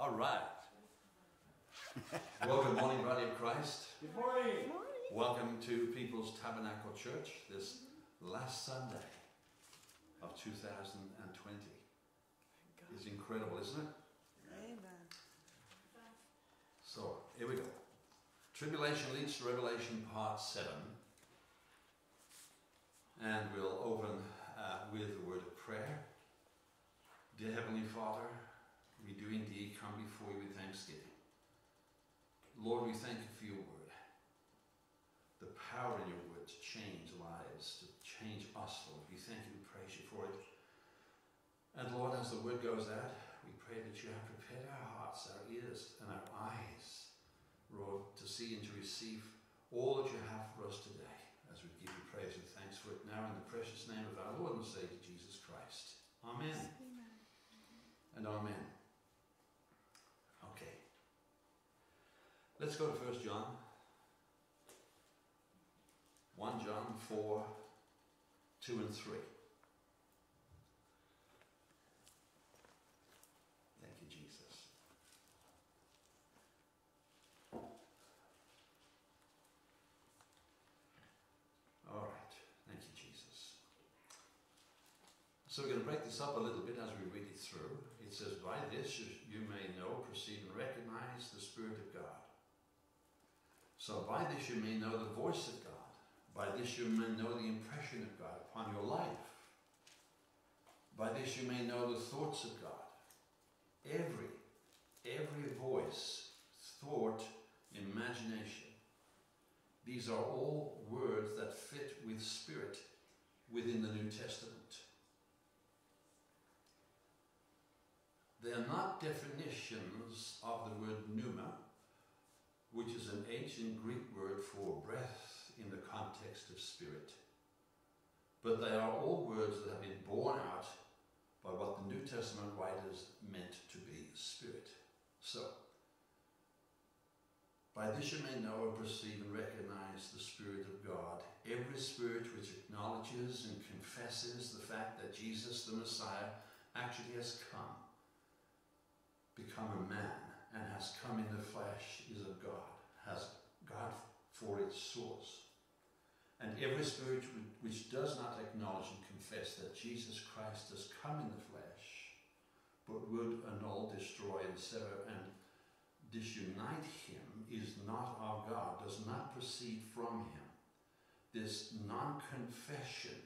All right. well, good morning, body of Christ. Good morning. Welcome to People's Tabernacle Church this last Sunday of 2020. It's incredible, isn't it? Amen. So, here we go. Tribulation leads to Revelation part 7. And we'll open uh, with a word of prayer. Dear Heavenly Father, we do indeed come before you with thanksgiving. Lord, we thank you for your word. The power in your word to change lives, to change us, Lord. We thank you, we praise you for it. And Lord, as the word goes out, we pray that you have prepared our hearts, our ears, and our eyes, Lord, to see and to receive all that you have for us today, as we give you praise and thanks for it now in the precious name of our Lord and Savior Jesus Christ. Amen. Amen. And amen. Okay. Let's go to 1 John. 1 John 4, 2 and 3. Thank you, Jesus. All right. Thank you, Jesus. So we're going to break this up a little bit as we read it through. It says, By this you may know, perceive, and recognize the Spirit of God. So by this you may know the voice of God. By this you may know the impression of God upon your life. By this you may know the thoughts of God. Every, every voice, thought, imagination. These are all words that fit with spirit within the New Testament. They are not definitions of the word pneuma, which is an ancient Greek word for breath in the context of spirit. But they are all words that have been borne out by what the New Testament writers meant to be spirit. So, by this you may know and perceive and recognize the Spirit of God. Every spirit which acknowledges and confesses the fact that Jesus, the Messiah, actually has come, become a man, and has come in the flesh is of God, has God for its source. And every spirit which does not acknowledge and confess that Jesus Christ has come in the flesh, but would annul, destroy, and sever, and disunite him, is not our God, does not proceed from him. This non confession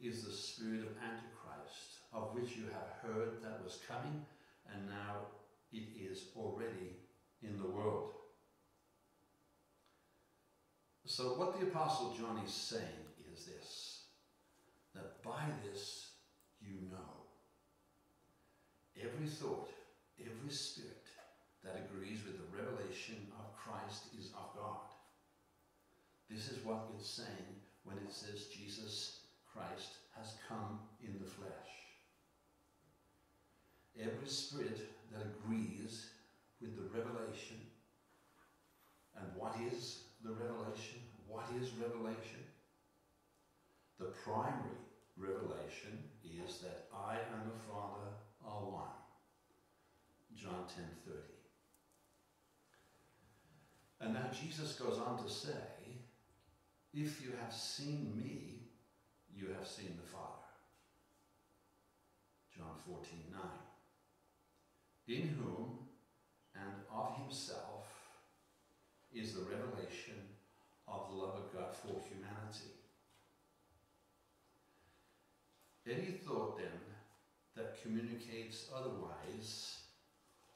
is the spirit of Antichrist, of which you have heard that was coming, and now it is already in the world. So, what the Apostle John is saying is this that by this you know every thought, every spirit that agrees with the revelation of Christ is of God. This is what it's saying when it says Jesus Christ has come in the flesh. Every spirit agrees with the revelation and what is the revelation? What is revelation? The primary revelation is that I and the Father are one. John 10:30. And now Jesus goes on to say, if you have seen me, you have seen the Father. John 14:9. In whom and of himself is the revelation of the love of God for humanity. Any thought then that communicates otherwise,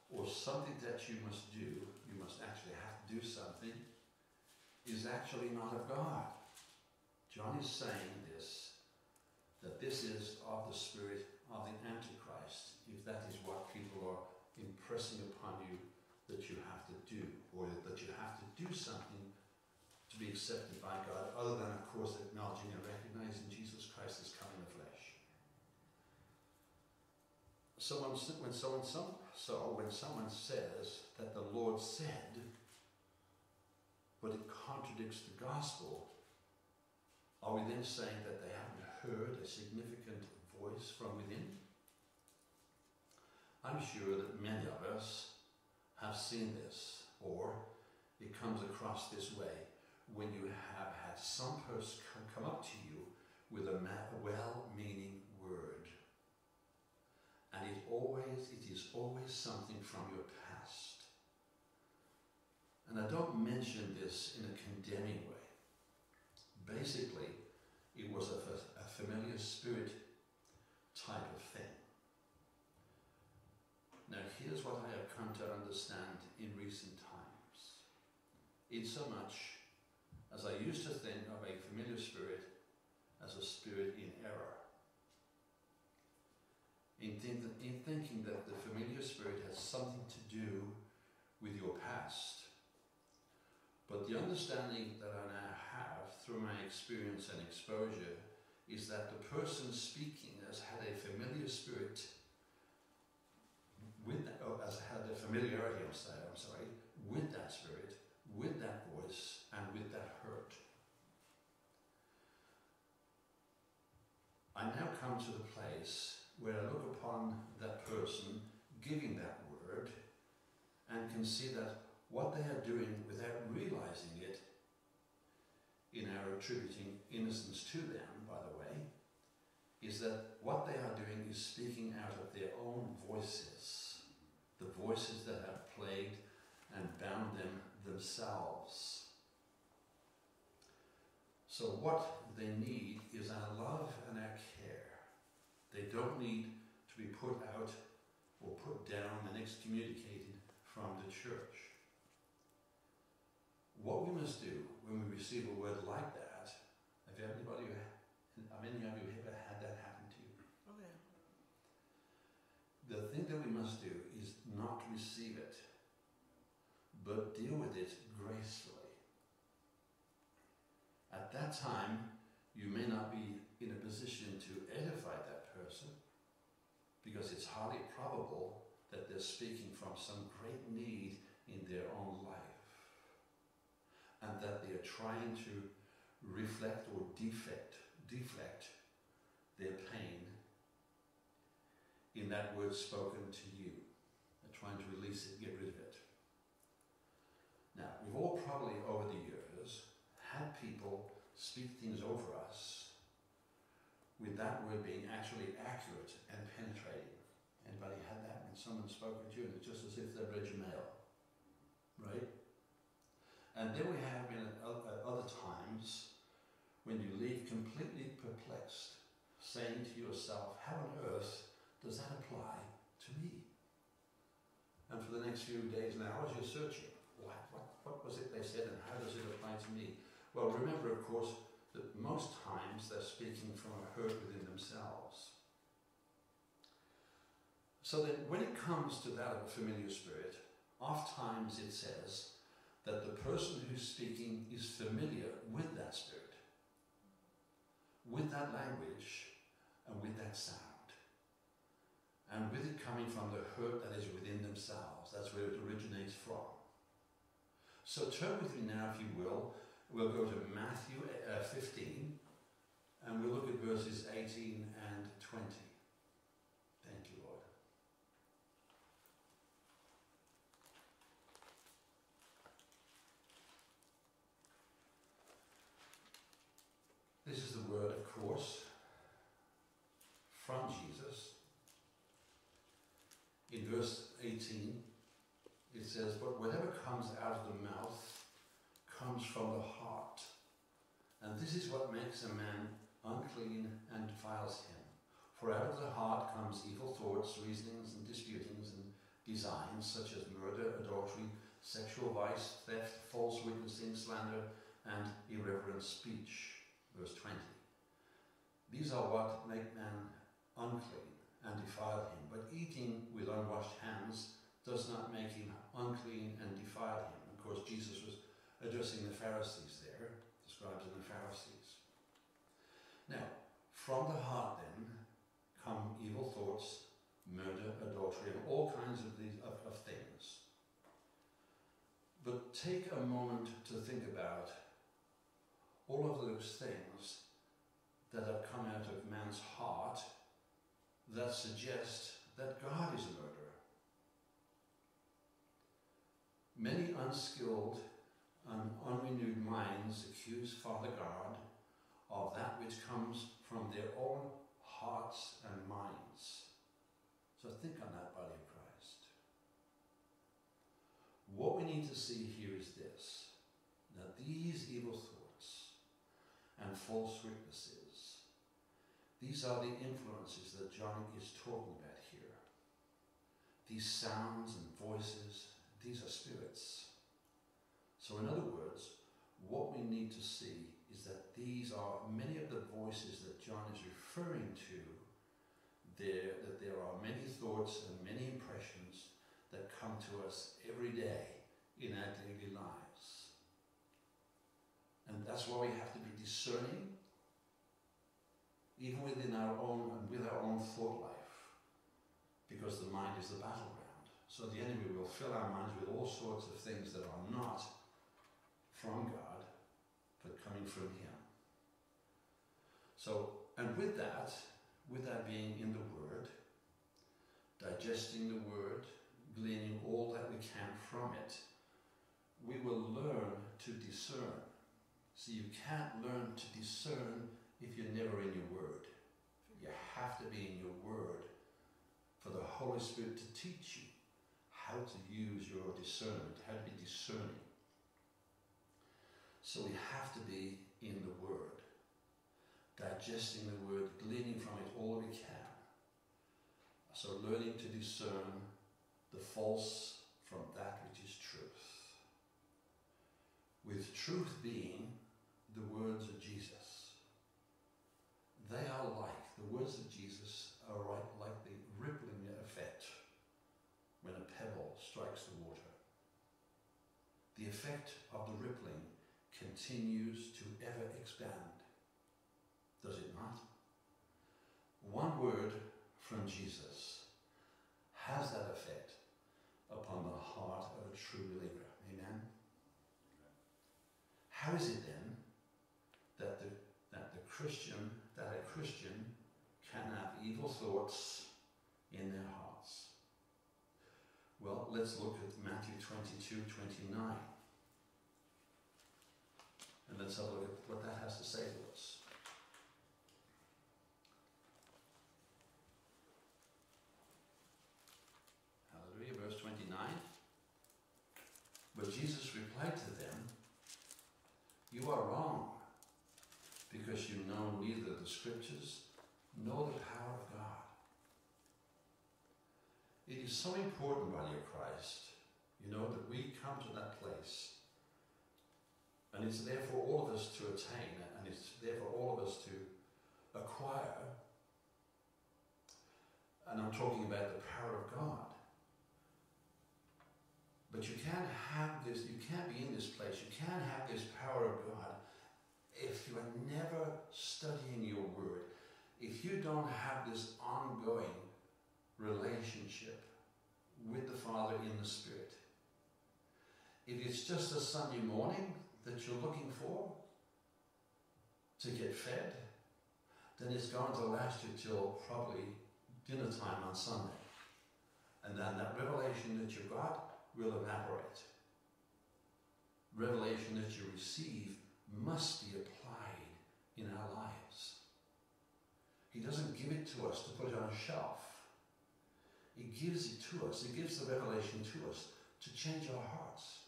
or something that you must do, you must actually have to do something, is actually not of God. John is saying this, that this is of the spirit of the Antichrist, if that is are impressing upon you that you have to do, or that you have to do something to be accepted by God, other than, of course, acknowledging and recognizing Jesus Christ as come in the flesh. Someone, when someone, some, so when someone says that the Lord said, but it contradicts the gospel, are we then saying that they haven't heard a significant voice from within? I'm sure that many of us have seen this, or it comes across this way when you have had some person come up to you with a well-meaning word. And it always, it is always something from your past. And I don't mention this in a condemning way. Basically, it was a, a familiar spirit type of thing. Now, here's what I have come to understand in recent times. In so much as I used to think of a familiar spirit as a spirit in error. In, think in thinking that the familiar spirit has something to do with your past. But the understanding that I now have through my experience and exposure is that the person speaking has had a familiar spirit with that, oh, has had a familiarity, I'm sorry, with that spirit, with that voice, and with that hurt. I now come to the place where I look upon that person giving that word and can see that what they are doing without realizing it, in our attributing innocence to them, by the way, is that what they are doing is speaking out of their own voices, the voices that have plagued and bound them themselves. So what they need is our love and our care. They don't need to be put out or put down and excommunicated from the church. What we must do when we receive a word like that, have anybody, how many of you ever had that happen to you? Oh yeah. The thing that we must do is not receive it, but deal with it gracefully. At that time, you may not be in a position to edify that person because it's highly probable that they're speaking from some great need in their own life and that they are trying to reflect or defect, deflect their pain in that word spoken to you. They're trying to release it, get rid of it. Now, we've all probably over the years had people speak things over us with that word being actually accurate and penetrating. Anybody had that when someone spoke at you and it's just as if they read your mail? Right? And then we have been at other times when you leave completely perplexed, saying to yourself, how on earth does that apply to me? And for the next few days and hours you're searching. What, was it they said and how does it apply to me? Well, remember, of course, that most times they're speaking from a hurt within themselves. So that when it comes to that of a familiar spirit, oft times it says that the person who's speaking is familiar with that spirit, with that language, and with that sound. And with it coming from the hurt that is within themselves. That's where it originates from. So turn with me now, if you will, We'll go to Matthew uh, 15 and we'll look at verses 18 and 20. Thank you, Lord. This is the word, of course, from Jesus. In verse 18, it says, But whatever comes out of the mouth comes from the heart. And this is what makes a man unclean and defiles him. For out of the heart comes evil thoughts, reasonings, and disputings, and designs such as murder, adultery, sexual vice, theft, false witnessing, slander, and irreverent speech. Verse 20. These are what make man unclean and defile him, but eating with unwashed hands does not make him unclean and defile him. Of course, Jesus was addressing the Pharisees there, the scribes and the Pharisees. Now, from the heart then come evil thoughts, murder, adultery, and all kinds of these of, of things. But take a moment to think about all of those things that have come out of man's heart that suggest that God is a murderer, Many unskilled unrenewed minds accuse Father God of that which comes from their own hearts and minds. So think on that, body of Christ. What we need to see here is this that these evil thoughts and false witnesses, these are the influences that John is talking about here. These sounds and voices, these are spirits. So, in other words, what we need to see is that these are many of the voices that John is referring to there, that there are many thoughts and many impressions that come to us every day in our daily lives. And that's why we have to be discerning, even within our own and with our own thought life, because the mind is the battleground. So the enemy will fill our minds with all sorts of things that are not from God, but coming from Him. So, and with that, with that being in the Word, digesting the Word, gleaning all that we can from it, we will learn to discern. See, you can't learn to discern if you're never in your Word. You have to be in your Word for the Holy Spirit to teach you how to use your discernment, how to be discerning. So we have to be in the Word, digesting the Word, gleaning from it all we can. So learning to discern the false from that which is truth. With truth being the words of Jesus. They are like, the words of Jesus are right, like the rippling effect when a pebble strikes the water. The effect of the rippling continues to ever expand. Does it not? One word from Jesus has that effect upon the heart of a true believer. Amen? How is it then that the, that the Christian, that a Christian can have evil thoughts in their hearts? Well, let's look at Matthew 22, 29. And let's have a look at what that has to say to us. Hallelujah, verse 29. But Jesus replied to them, You are wrong, because you know neither the scriptures nor the power of God. It is so important, body of Christ, you know, that we come to that place and it's there for all of us to attain, and it's there for all of us to acquire. And I'm talking about the power of God. But you can't have this, you can't be in this place, you can't have this power of God if you are never studying your word, if you don't have this ongoing relationship with the Father in the Spirit. If it's just a Sunday morning, that you're looking for to get fed, then it's going to last you till probably dinner time on Sunday. And then that revelation that you got will evaporate. Revelation that you receive must be applied in our lives. He doesn't give it to us to put it on a shelf. He gives it to us. He gives the revelation to us to change our hearts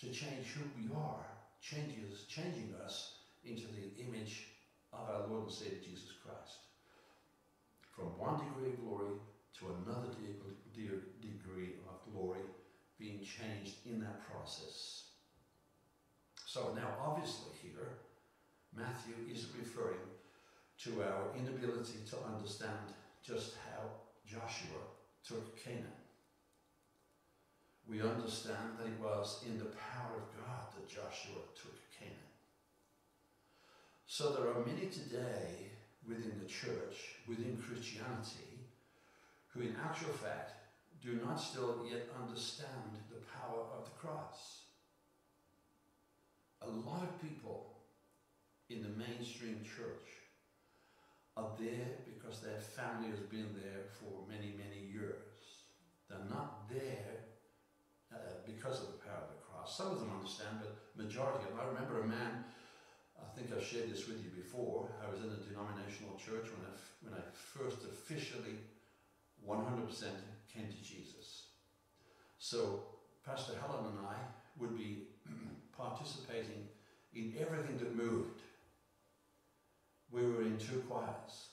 to change who we are, changes, changing us into the image of our Lord and Savior Jesus Christ. From one degree of glory to another degree of glory, being changed in that process. So now, obviously, here, Matthew is referring to our inability to understand just how Joshua took Canaan we understand that it was in the power of God that Joshua took Canaan. So there are many today within the church, within Christianity, who in actual fact do not still yet understand the power of the cross. A lot of people in the mainstream church are there because their family has been there for many, many years. They're not there uh, because of the power of the cross. Some of them understand, but majority of them. I remember a man, I think I've shared this with you before. I was in a denominational church when I, when I first officially 100% came to Jesus. So Pastor Helen and I would be participating in everything that moved. We were in two choirs.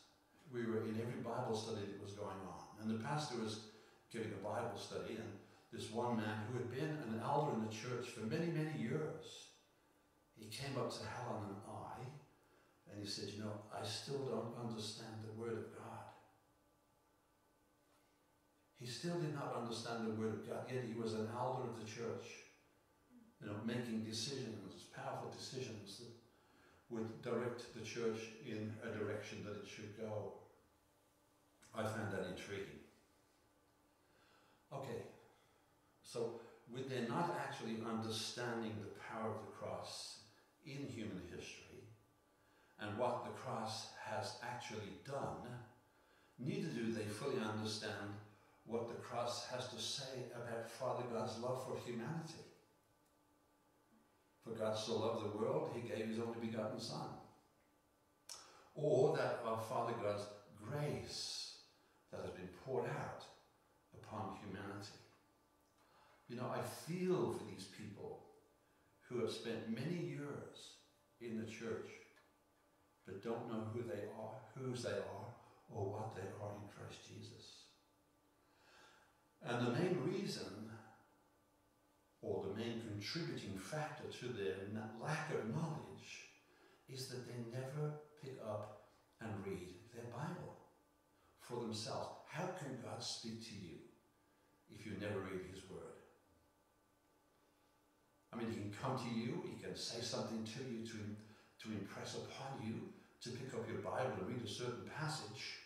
We were in every Bible study that was going on. And the pastor was giving a Bible study, and this one man who had been an elder in the church for many, many years, he came up to Helen and I, and he said, You know, I still don't understand the Word of God. He still did not understand the Word of God, yet he was an elder of the church, you know, making decisions, powerful decisions that would direct the church in a direction that it should go. I found that intriguing. Okay, so with their not actually understanding the power of the cross in human history and what the cross has actually done, neither do they fully understand what the cross has to say about Father God's love for humanity. For God so loved the world, he gave his only begotten Son. Or that our Father God's grace that has been poured out upon humanity. You know, I feel for these people who have spent many years in the church but don't know who they are, whose they are, or what they are in Christ Jesus. And the main reason or the main contributing factor to their lack of knowledge is that they never pick up and read their Bible for themselves. How can God speak to you if you never read His Word? I mean, He can come to you, He can say something to you to, to impress upon you to pick up your Bible and read a certain passage.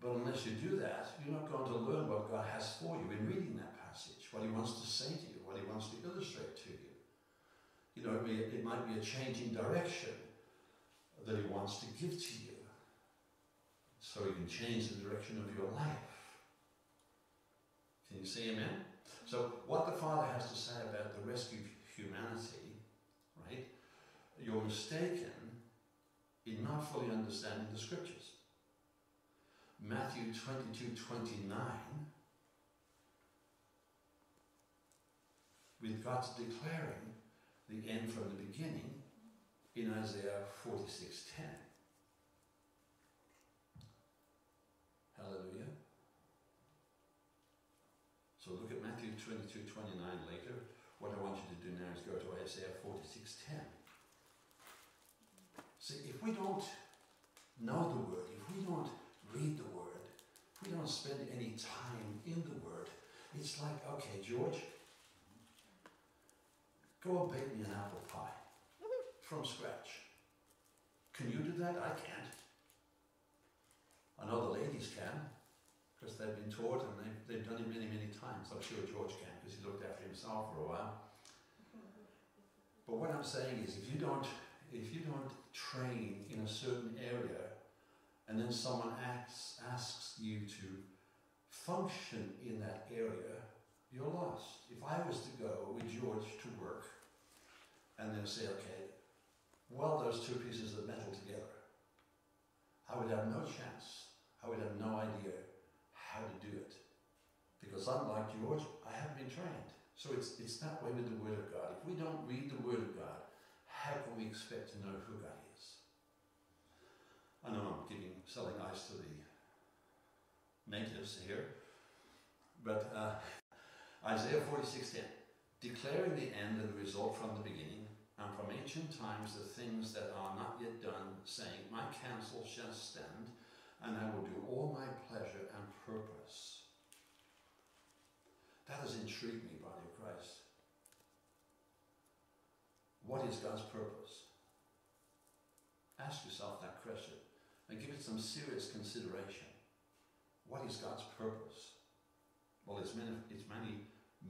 But unless you do that, you're not going to learn what God has for you in reading that passage, what He wants to say to you what he wants to illustrate to you. You know, it, may, it might be a change in direction that he wants to give to you. So you can change the direction of your life. Can you see amen? So what the Father has to say about the rescue of humanity, right? You're mistaken in not fully understanding the scriptures. Matthew 22, 29 with God's declaring the end from the beginning in Isaiah 46:10. Hallelujah. So look at Matthew 22, 29 later. What I want you to do now is go to Isaiah 46:10. See, if we don't know the word, if we don't read the word, if we don't spend any time in the word, it's like, okay, George, Go and bake me an apple pie from scratch. Can you do that? I can't. I know the ladies can, because they've been taught and they've, they've done it many, many times. I'm sure George can, because he looked after himself for a while. But what I'm saying is, if you don't, if you don't train in a certain area, and then someone asks, asks you to function in that area, you're lost. If I was to go with George to work and then say, okay, weld those two pieces of metal together, I would have no chance. I would have no idea how to do it. Because unlike George, I haven't been trained. So it's, it's that way with the Word of God. If we don't read the Word of God, how can we expect to know who God is? I know I'm giving selling ice to the natives here, but uh, Isaiah 46:10, declaring the end and the result from the beginning, and from ancient times the things that are not yet done, saying, My counsel shall stand, and I will do all my pleasure and purpose. That has intrigued me, body of Christ. What is God's purpose? Ask yourself that question and give it some serious consideration. What is God's purpose? Well, it's many, it's many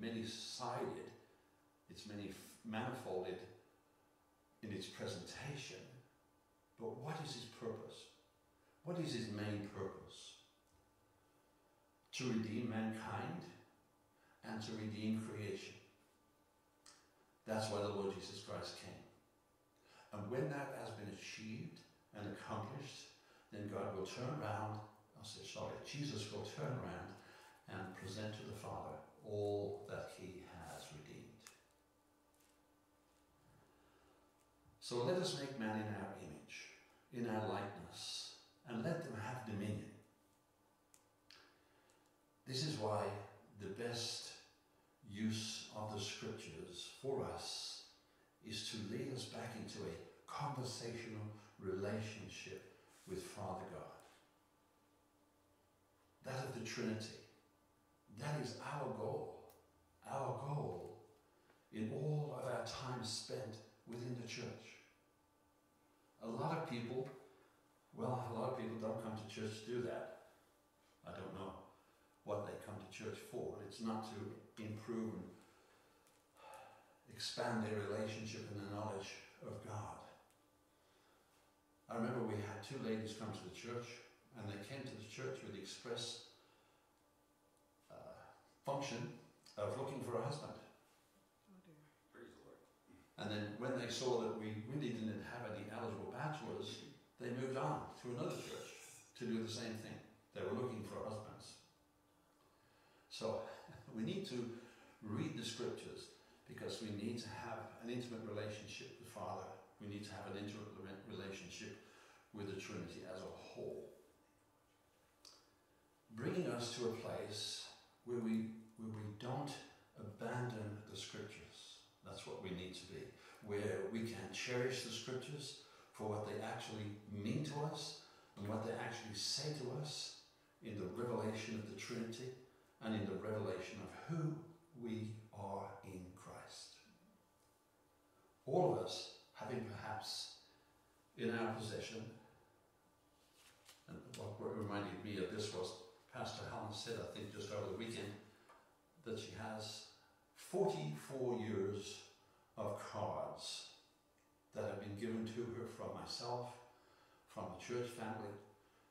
many-sided, it's many manifolded in its presentation. But what is his purpose? What is his main purpose? To redeem mankind and to redeem creation. That's why the Lord Jesus Christ came. And when that has been achieved and accomplished, then God will turn around, I'll say, sorry, Jesus will turn around and present to the Father all that he has redeemed. So let us make man in our image, in our likeness, and let them have dominion. This is why the best use of the scriptures for us is to lead us back into a conversational relationship with Father God. That of the Trinity. That is our goal. Our goal in all of our time spent within the church. A lot of people, well, a lot of people don't come to church to do that. I don't know what they come to church for. It's not to improve and expand their relationship and the knowledge of God. I remember we had two ladies come to the church, and they came to the church with the express uh, function of looking for a husband. Praise the Lord. And then when they saw that we really didn't have any eligible bachelors, they moved on to another church to do the same thing. They were looking for husbands. So we need to read the scriptures because we need to have an intimate relationship with Father. We need to have an intimate relationship with the Trinity as a whole. Bringing us to a place where we, where we don't abandon the scriptures. That's what we need to be. Where we can cherish the scriptures for what they actually mean to us and what they actually say to us in the revelation of the Trinity and in the revelation of who we are in Christ. All of us having perhaps in our possession, and what reminded me of this was Pastor Helen said, I think just over the weekend, that she has 44 years of cards that have been given to her from myself, from the church family,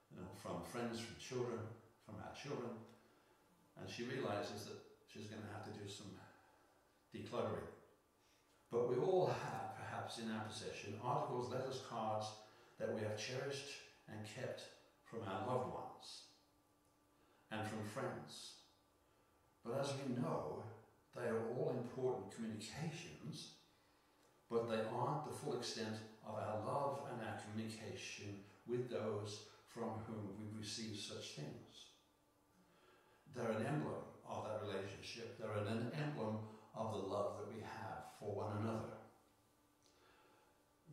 you know, from friends, from children, from our children, and she realizes that she's going to have to do some decluttering. But we all have, perhaps in our possession, articles, letters, cards that we have cherished and kept from our loved ones and from friends. But as we know, they are all important communications, but they aren't the full extent of our love and our communication with those from whom we receive such things. They're an emblem of that relationship. They're an emblem of the love that we have for one another.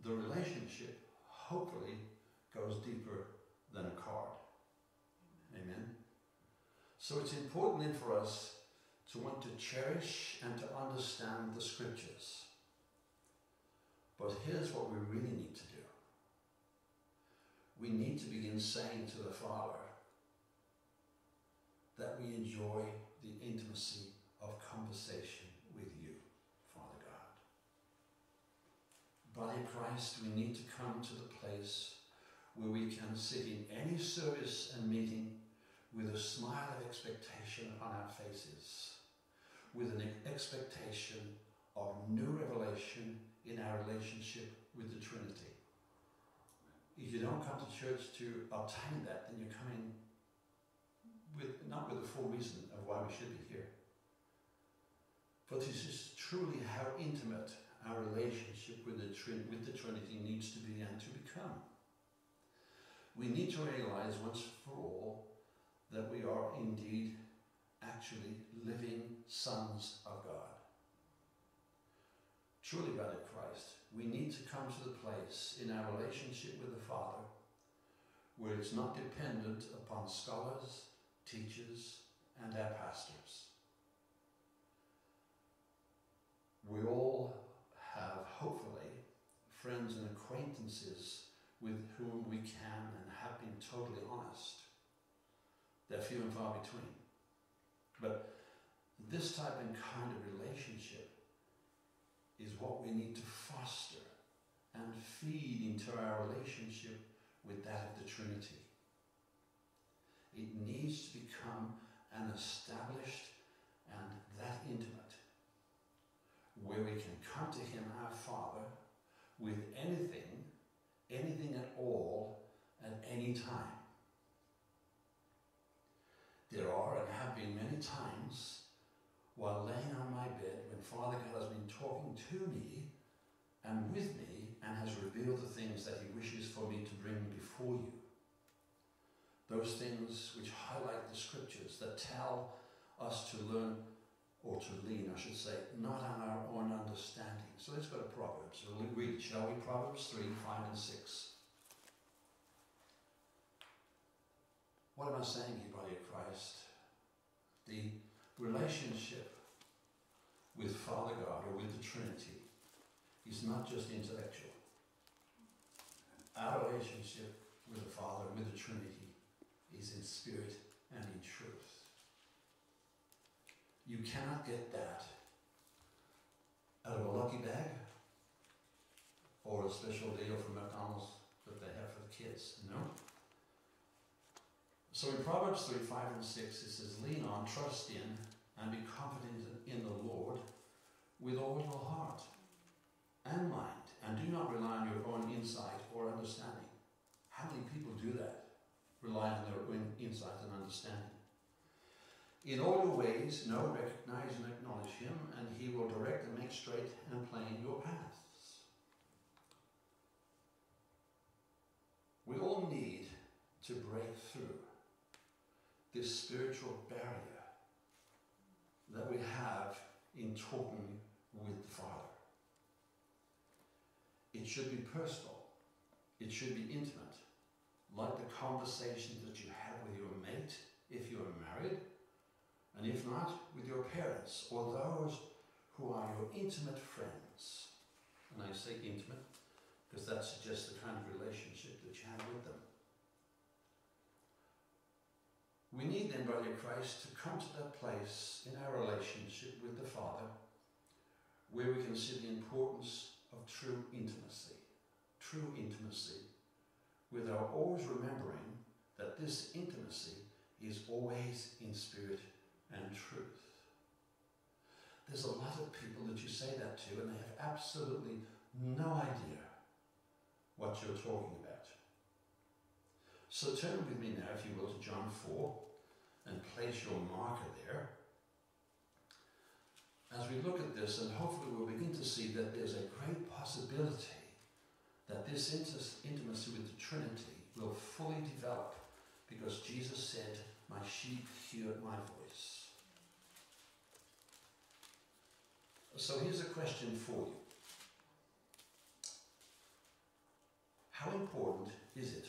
The relationship, hopefully, goes deeper than a card. Amen. So it's important then for us to want to cherish and to understand the scriptures. But here's what we really need to do. We need to begin saying to the Father that we enjoy the intimacy of conversation with you, Father God. By Christ, we need to come to the place where we can sit in any service and meeting with a smile of expectation on our faces, with an expectation of new revelation in our relationship with the Trinity. If you don't come to church to obtain that, then you're coming with not with the full reason of why we should be here. But this is truly how intimate our relationship with the, with the Trinity needs to be and to become. We need to realize once for all that we are indeed actually living sons of God. Truly God in Christ, we need to come to the place in our relationship with the Father where it's not dependent upon scholars, teachers, and our pastors. We all have, hopefully, friends and acquaintances with whom we can and have been totally honest. They're few and far between. But this type and kind of relationship is what we need to foster and feed into our relationship with that of the Trinity. It needs to become an established and that intimate, where we can come to Him, our Father, with anything, anything at all, at any time. There are and have been many times while laying on my bed when Father God has been talking to me and with me and has revealed the things that He wishes for me to bring before you. Those things which highlight the scriptures that tell us to learn or to lean, I should say, not on our own understanding. So let's go to Proverbs. We'll read, shall we? Proverbs 3, 5 and 6. What am I saying here, body of Christ? The relationship with Father God or with the Trinity is not just intellectual. Our relationship with the Father and with the Trinity is in spirit and in truth. You cannot get that out of a lucky bag or a special deal from McDonald's that they have for the kids. No. So in Proverbs 3, 5 and 6 it says, Lean on, trust in, and be confident in the Lord with all your heart and mind, and do not rely on your own insight or understanding. How many people do that? Rely on their own insight and understanding. In all your ways, know, recognize, and acknowledge Him, and He will direct and make straight and plain your paths. We all need to break through this spiritual barrier that we have in talking with the Father. It should be personal. It should be intimate, like the conversation that you have with your mate if you are married, and if not, with your parents or those who are your intimate friends. And I say intimate because that suggests the kind of relationship that you have with them. We need then, Brother Christ, to come to that place in our relationship with the Father where we can see the importance of true intimacy. True intimacy, without always remembering that this intimacy is always in spirit and truth. There's a lot of people that you say that to, and they have absolutely no idea what you're talking about. So turn with me now, if you will, to John 4 and place your marker there. As we look at this, and hopefully we'll begin to see that there's a great possibility that this intimacy with the Trinity will fully develop because Jesus said, My sheep hear my voice. So here's a question for you. How important is it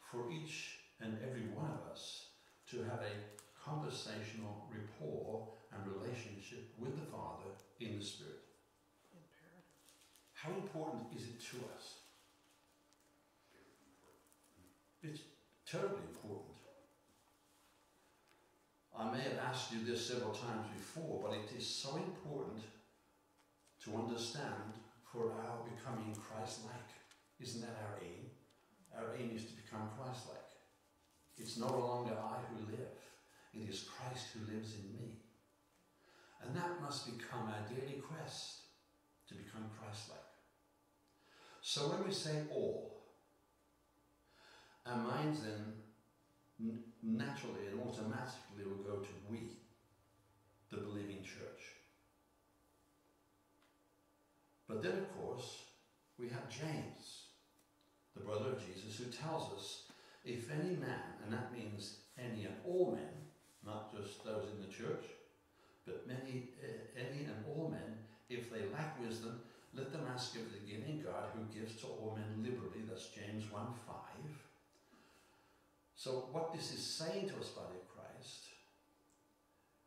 for each and every one of us to have a conversational rapport and relationship with the Father in the Spirit? How important is it to us? It's terribly important. I may have asked you this several times before, but it is so important to understand for our becoming Christ-like. Isn't that our aim? Our aim is to become Christ-like. It's no longer I who live. It is Christ who lives in me. And that must become our daily quest to become Christ-like. So when we say all, our minds then naturally and automatically will go to we, the believing church. But then, of course, we have James, the brother of Jesus, who tells us if any man, and that means any and all men, not just those in the church, but many, uh, any and all men, if they lack wisdom, let them ask of the giving God who gives to all men liberally. That's James 1 5. So, what this is saying to us, body of Christ,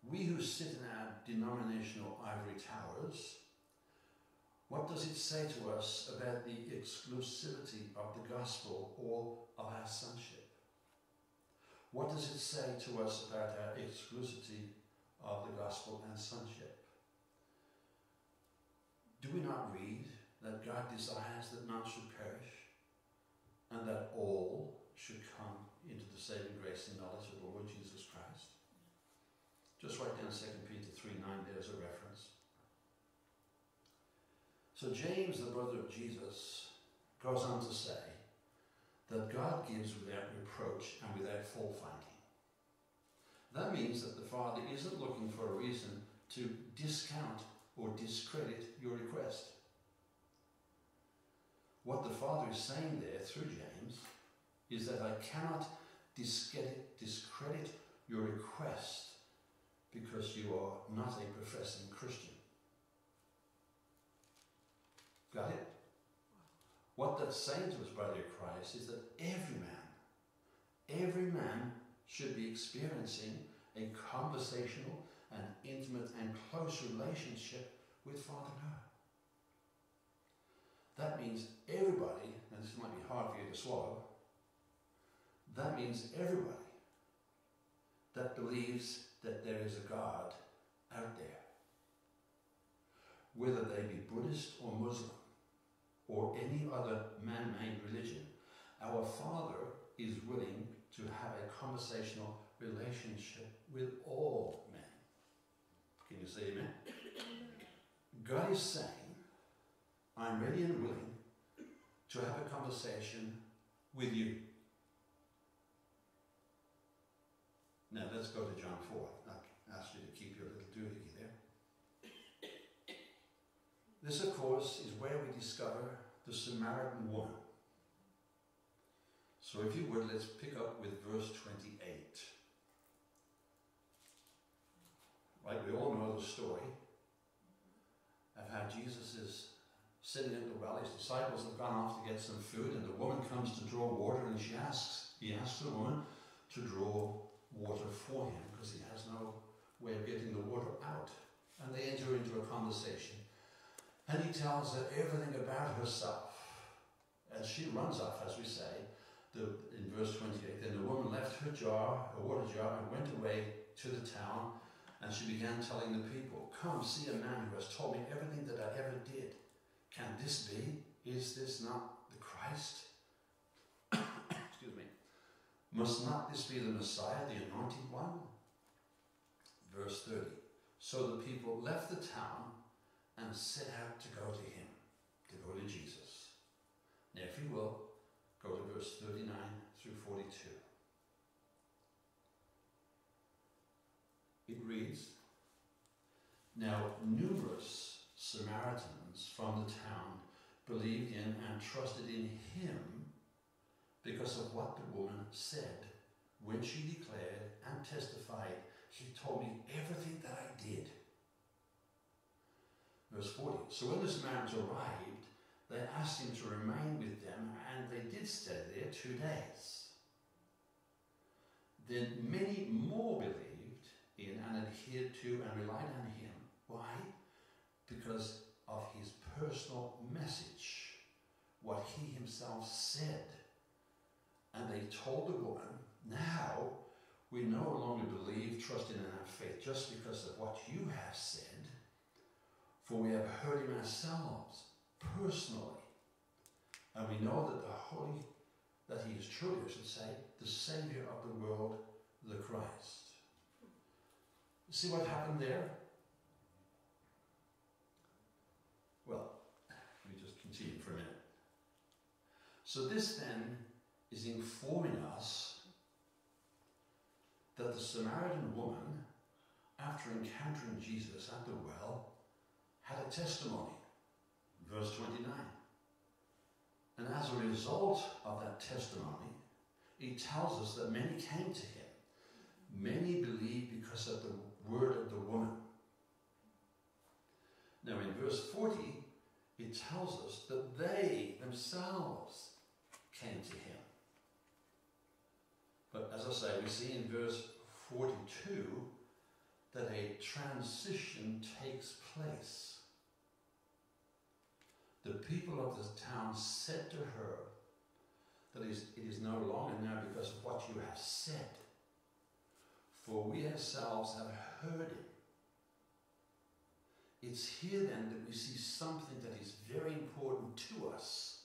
we who sit in our denominational ivory towers, what does it say to us about the exclusivity of the gospel or of our sonship? What does it say to us about our exclusivity of the gospel and sonship? Do we not read that God desires that none should perish and that all should come into the saving grace and knowledge of the Lord Jesus Christ? Just write down 2 Peter 3 9, there's a reference. So James, the brother of Jesus, goes on to say that God gives without reproach and without fault finding. That means that the Father isn't looking for a reason to discount or discredit your request. What the Father is saying there through James is that I cannot discredit, your request because you are not a professing Christian. Got it? What that's saying to us, brother Christ, is that every man, every man should be experiencing a conversational and intimate and close relationship with Father God. That means everybody, and this might be hard for you to swallow, that means everybody that believes that there is a God out there, whether they be Buddhist or Muslim or any other man made religion, our Father is willing to have a conversational relationship with all men. Can you say amen? God is saying, I'm ready and willing to have a conversation with you. Now let's go to John 4. I ask you to keep your little doohickey there. This, of course, is where we discover the Samaritan woman. So if you would, let's pick up with verse 28. Right, we all know the story of how Jesus is sitting at the well. His disciples have gone off to get some food, and the woman comes to draw water, and she asks, he asks the woman to draw water for him because he has no way of getting the water out. And they enter into a conversation. And he tells her everything about herself. And she runs off, as we say, the, in verse 28. Then the woman left her jar, her water jar, and went away to the town and she began telling the people, Come, see a man who has told me everything that I ever did. Can this be? Is this not the Christ? Must not this be the Messiah, the anointed one? Verse 30. So the people left the town and set out to go to him, to go to Jesus. Now, if you will, go to verse 39 through 42. it reads Now, numerous Samaritans from the town believed in and trusted in him because of what the woman said when she declared and testified, He told me everything that I did. Verse 40 So when the Samaritans arrived, they asked him to remain with them, and they did stay there two days. Then many more believed in and adhered to and relied on him. Why? Because of his personal message, what he himself said. And they told the woman, now we no longer believe, trusting in our faith just because of what you have said, for we have heard him ourselves personally. And we know that the Holy, that he is truly, I should say, the Savior of the world, the Christ. See what happened there? Well, let me just continue for a minute. So this then is informing us that the Samaritan woman, after encountering Jesus at the well, had a testimony. Verse 29. And as a result of that testimony, he tells us that many came to him. Many believed because of the word of the woman. Now, in verse 40, it tells us that they themselves came to him. But as I say, we see in verse 42 that a transition takes place. The people of the town said to her that is, it is no longer now because of what you have said for we ourselves have heard it. It's here then that we see something that is very important to us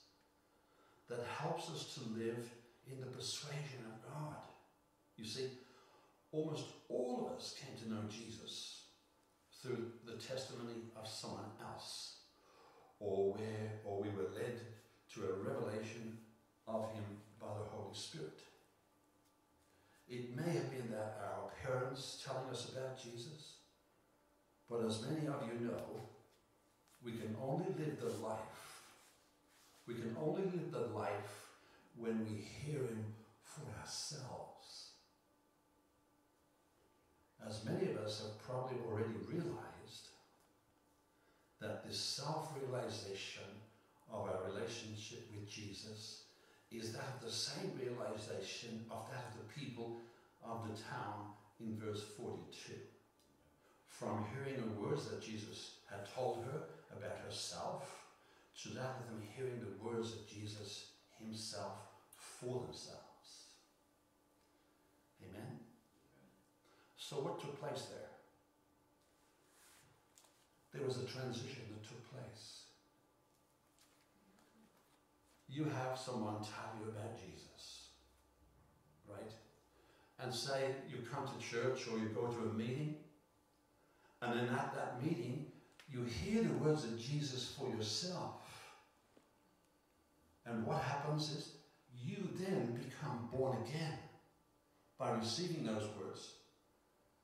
that helps us to live in the persuasion of. You see, almost all of us came to know Jesus through the testimony of someone else, or where, or we were led to a revelation of Him by the Holy Spirit. It may have been that our parents telling us about Jesus, but as many of you know, we can only live the life, we can only live the life when we hear Him for ourselves. As many of us have probably already realized that this self realization of our relationship with Jesus is that the same realization of that of the people of the town in verse 42. From hearing the words that Jesus had told her about herself, to that of them hearing the words of Jesus himself for themselves. Amen? So, what took place there? There was a transition that took place. You have someone tell you about Jesus, right? And say you come to church or you go to a meeting, and then at that meeting, you hear the words of Jesus for yourself. And what happens is you then become born again by receiving those words,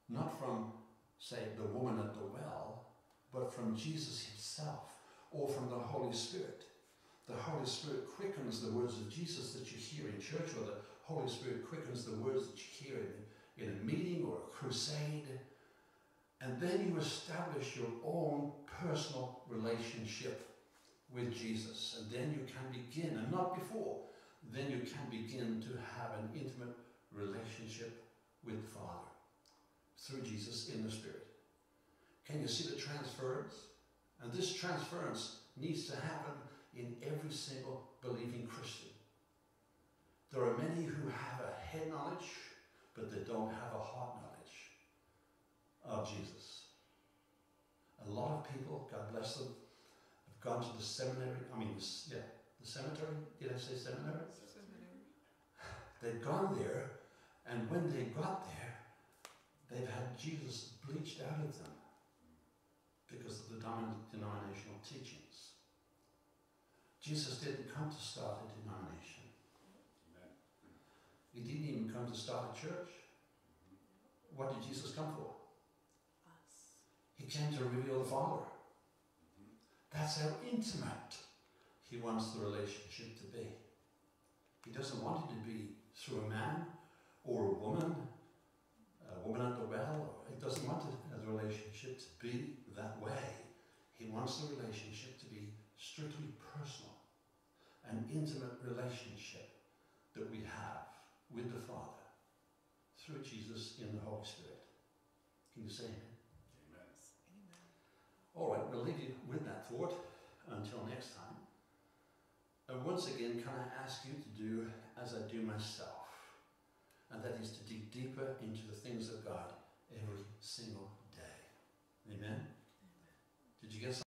not from, say, the woman at the well, but from Jesus himself or from the Holy Spirit. The Holy Spirit quickens the words of Jesus that you hear in church, or the Holy Spirit quickens the words that you hear in, in a meeting or a crusade. And then you establish your own personal relationship with Jesus. And then you can begin, and not before, then you can begin to have an intimate relationship with the Father through Jesus in the Spirit. Can you see the transference? And this transference needs to happen in every single believing Christian. There are many who have a head knowledge, but they don't have a heart knowledge of Jesus. A lot of people, God bless them, have gone to the seminary, I mean, yeah, the cemetery, did I say seminary? They've gone there, and when they got there, they've had Jesus bleached out of them because of the denominational teachings. Jesus didn't come to start a denomination. He didn't even come to start a church. What did Jesus come for? Us. He came to reveal the Father. That's how intimate he wants the relationship to be. He doesn't want it to be through a man or a woman, a woman at the well. He doesn't want the relationship to be that way. He wants the relationship to be strictly personal, an intimate relationship that we have with the Father through Jesus in the Holy Spirit. Can you say amen? Amen. Amen. All right, we'll leave you with that thought until next time. And once again, can I ask you to do as I do myself? And that is to dig deeper into the things of God every single day. Amen? Did you get